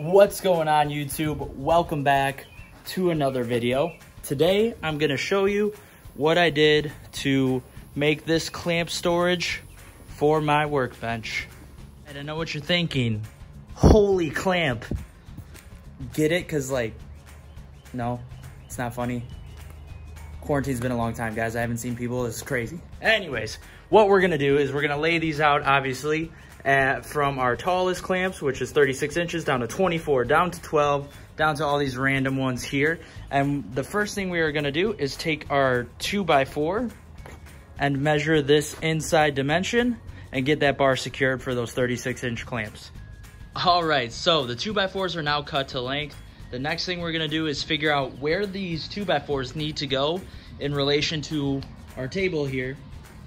What's going on YouTube? Welcome back to another video. Today I'm gonna show you what I did to make this clamp storage for my workbench. And I know what you're thinking. Holy clamp. Get it? Cause like, no, it's not funny. Quarantine's been a long time, guys. I haven't seen people. This is crazy. Anyways, what we're gonna do is we're gonna lay these out, obviously, at, from our tallest clamps, which is 36 inches, down to 24, down to 12, down to all these random ones here. And the first thing we are gonna do is take our two by four and measure this inside dimension and get that bar secured for those 36 inch clamps. All right, so the two by fours are now cut to length. The next thing we're gonna do is figure out where these two by fours need to go in relation to our table here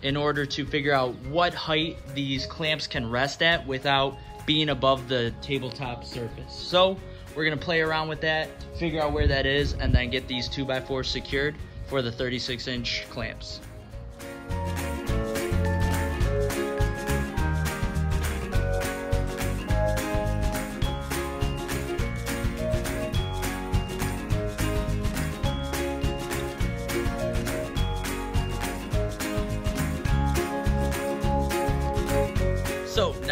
in order to figure out what height these clamps can rest at without being above the tabletop surface. So we're gonna play around with that, figure out where that is, and then get these two by fours secured for the 36 inch clamps.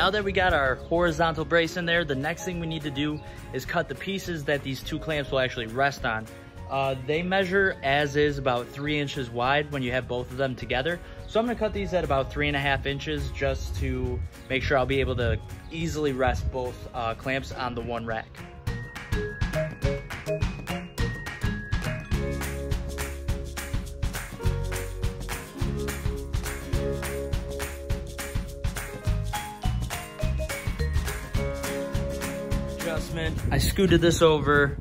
Now that we got our horizontal brace in there, the next thing we need to do is cut the pieces that these two clamps will actually rest on. Uh, they measure as is about three inches wide when you have both of them together. So I'm gonna cut these at about three and a half inches just to make sure I'll be able to easily rest both uh, clamps on the one rack. Adjustment. I scooted this over,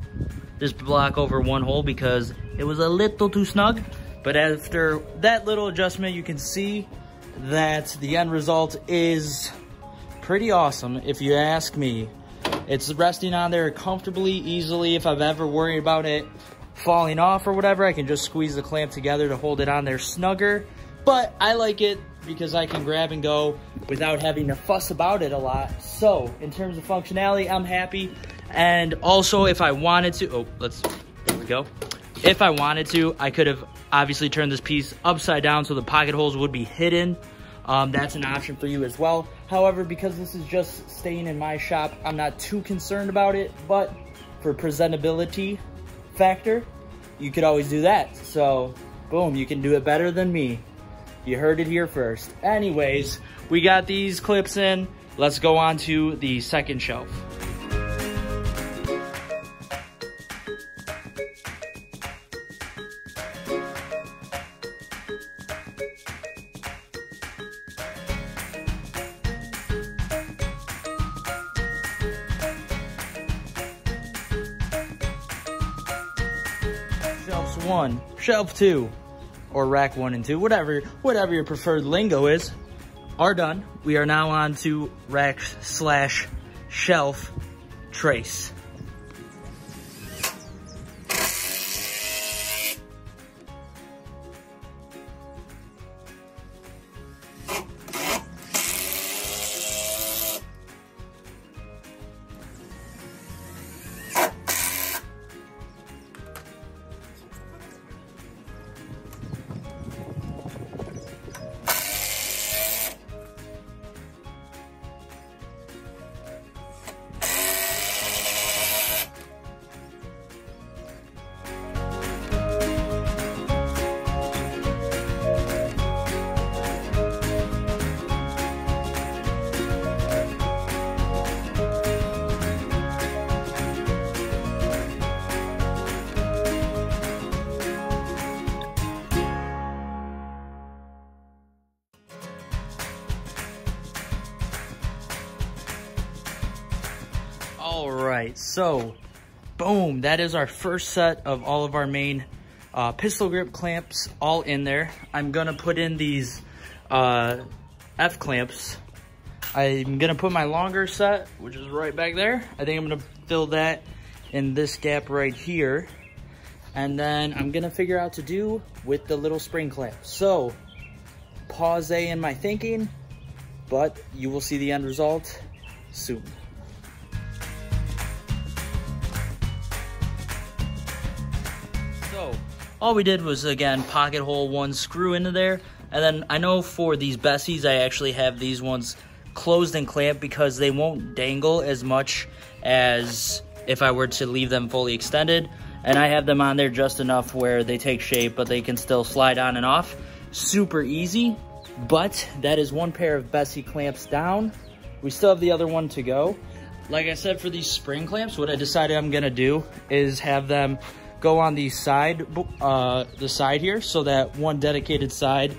this block over one hole because it was a little too snug. But after that little adjustment, you can see that the end result is pretty awesome, if you ask me. It's resting on there comfortably, easily. If I've ever worried about it falling off or whatever, I can just squeeze the clamp together to hold it on there snugger. But I like it because I can grab and go without having to fuss about it a lot. So in terms of functionality, I'm happy. And also if I wanted to, oh, let's, there we go. If I wanted to, I could have obviously turned this piece upside down so the pocket holes would be hidden. Um, that's an option for you as well. However, because this is just staying in my shop, I'm not too concerned about it, but for presentability factor, you could always do that. So boom, you can do it better than me. You heard it here first. Anyways, we got these clips in. Let's go on to the second shelf. Shelves one, shelf two, or rack one and two, whatever, whatever your preferred lingo is, are done. We are now on to rack slash shelf trace. All right, so boom, that is our first set of all of our main uh, pistol grip clamps all in there. I'm gonna put in these uh, F clamps. I'm gonna put my longer set, which is right back there. I think I'm gonna fill that in this gap right here. And then I'm gonna figure out to do with the little spring clamp. So pause A in my thinking, but you will see the end result soon. All we did was again pocket hole one screw into there. And then I know for these Besseys, I actually have these ones closed and clamped because they won't dangle as much as if I were to leave them fully extended. And I have them on there just enough where they take shape, but they can still slide on and off. Super easy, but that is one pair of Bessey clamps down. We still have the other one to go. Like I said, for these spring clamps, what I decided I'm gonna do is have them go on the side, uh, the side here, so that one dedicated side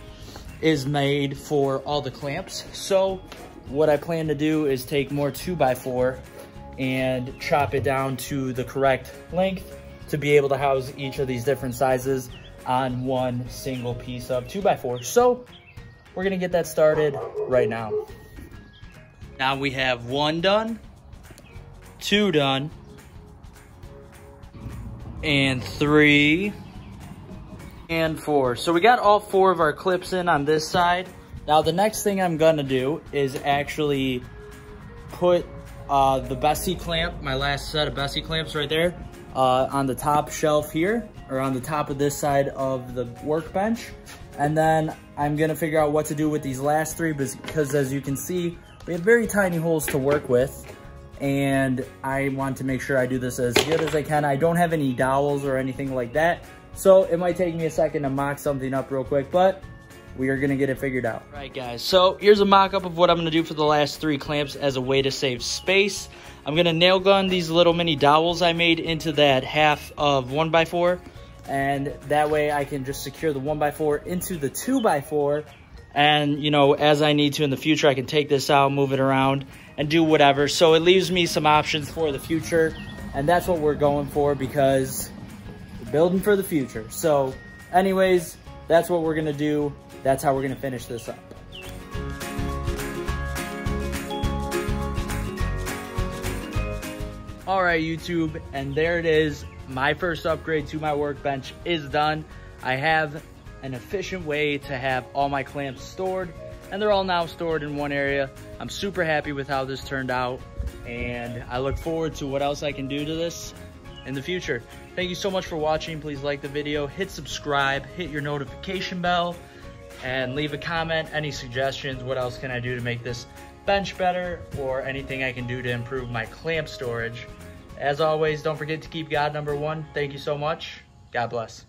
is made for all the clamps. So what I plan to do is take more two by four and chop it down to the correct length to be able to house each of these different sizes on one single piece of two by four. So we're gonna get that started right now. Now we have one done, two done, and three, and four. So we got all four of our clips in on this side. Now the next thing I'm gonna do is actually put uh, the Bessey clamp, my last set of Bessey clamps right there, uh, on the top shelf here, or on the top of this side of the workbench. And then I'm gonna figure out what to do with these last three because as you can see, we have very tiny holes to work with and I want to make sure I do this as good as I can. I don't have any dowels or anything like that. So it might take me a second to mock something up real quick, but we are gonna get it figured out. All right guys, so here's a mock-up of what I'm gonna do for the last three clamps as a way to save space. I'm gonna nail gun these little mini dowels I made into that half of one by four, and that way I can just secure the one by four into the two by four, and you know, as I need to in the future, I can take this out, move it around, and do whatever. So it leaves me some options for the future, and that's what we're going for because we're building for the future. So anyways, that's what we're gonna do that's how we're gonna finish this up. All right, YouTube, and there it is. My first upgrade to my workbench is done. I have an efficient way to have all my clamps stored, and they're all now stored in one area. I'm super happy with how this turned out, and I look forward to what else I can do to this in the future. Thank you so much for watching. Please like the video, hit subscribe, hit your notification bell, and leave a comment, any suggestions, what else can I do to make this bench better, or anything I can do to improve my clamp storage. As always, don't forget to keep God number one. Thank you so much. God bless.